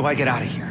do I get out of here?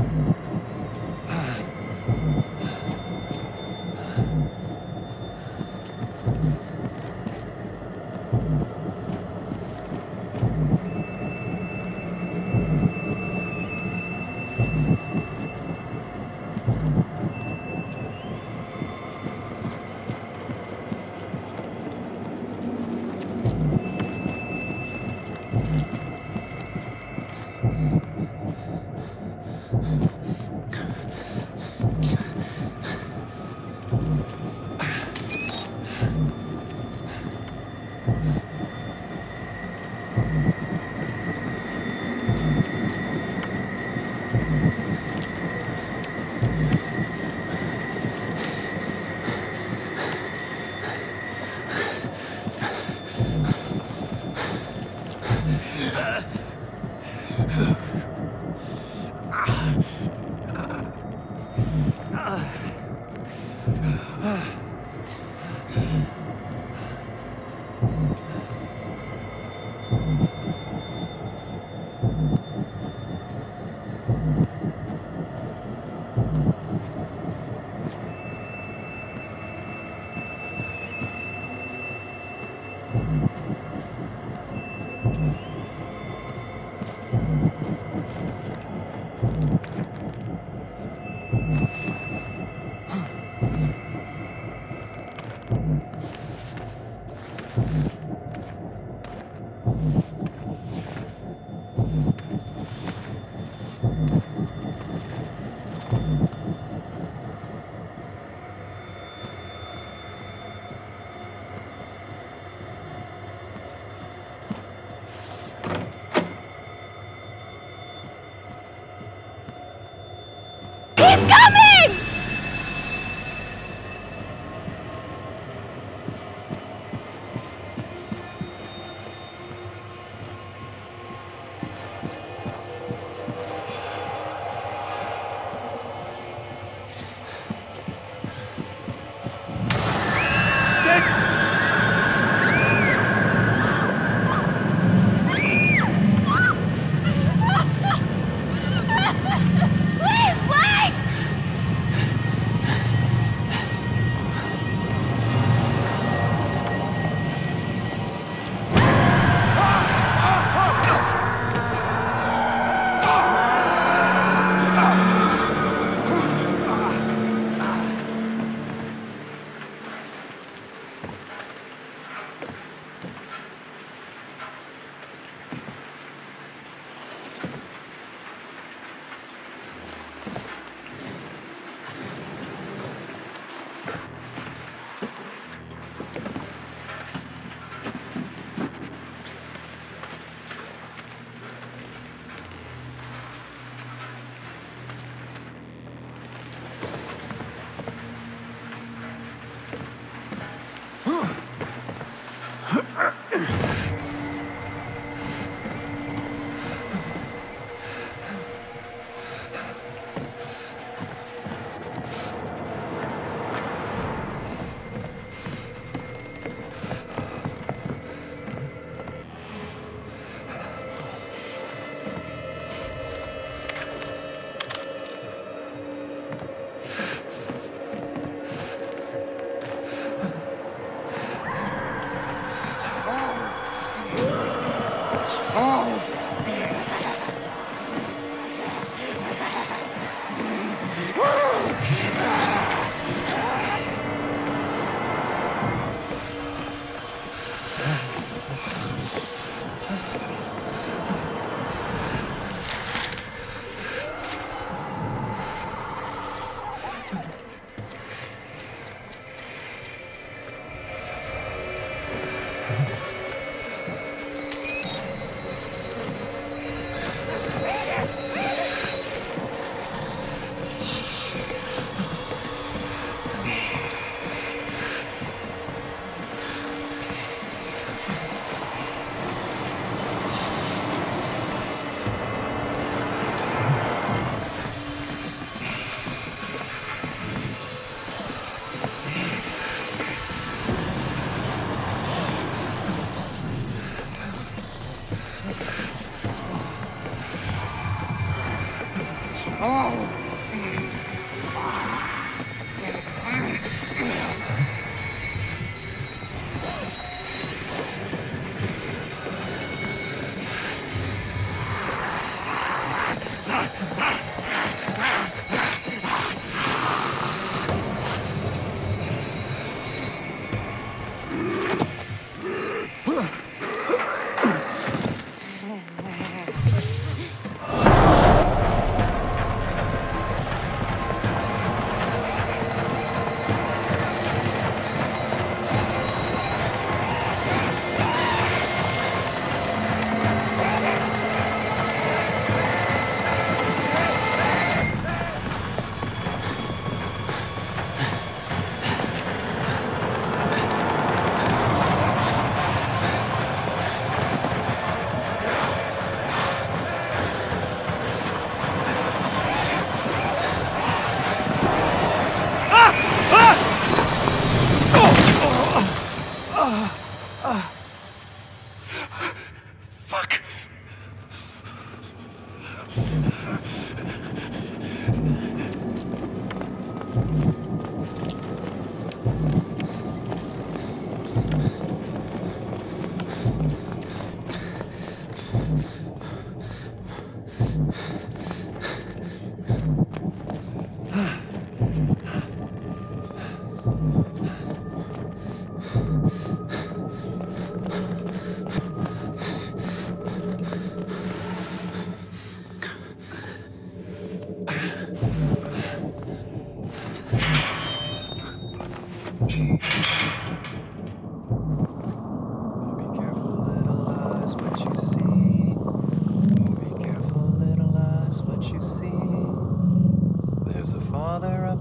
you. Ugh.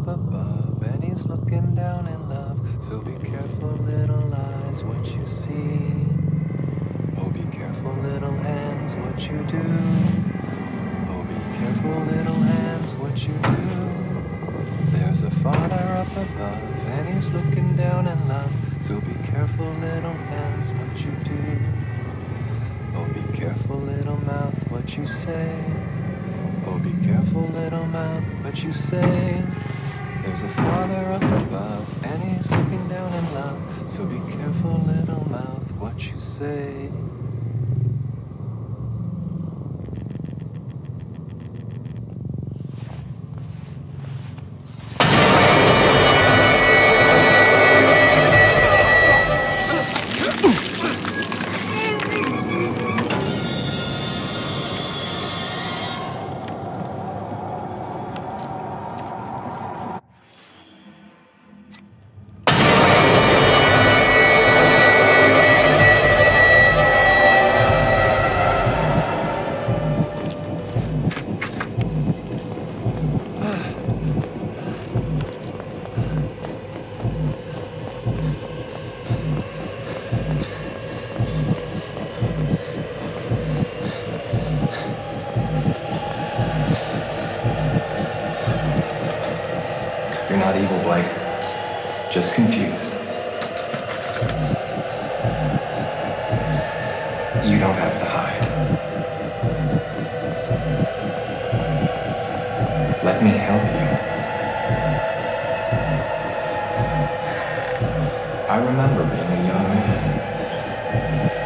above, and he's looking down in love. So be careful, little eyes, what you see. Oh, be careful, little hands, what you do. Oh, be careful, little hands, what you do. There's a father up above, and he's looking down in love. So be careful, little hands, what you do. Oh, be careful, little mouth, what you say. Oh, be careful, little mouth, what you say. There's a father up above, and he's looking down in love. So be careful, little mouth, what you say. I remember being a young man.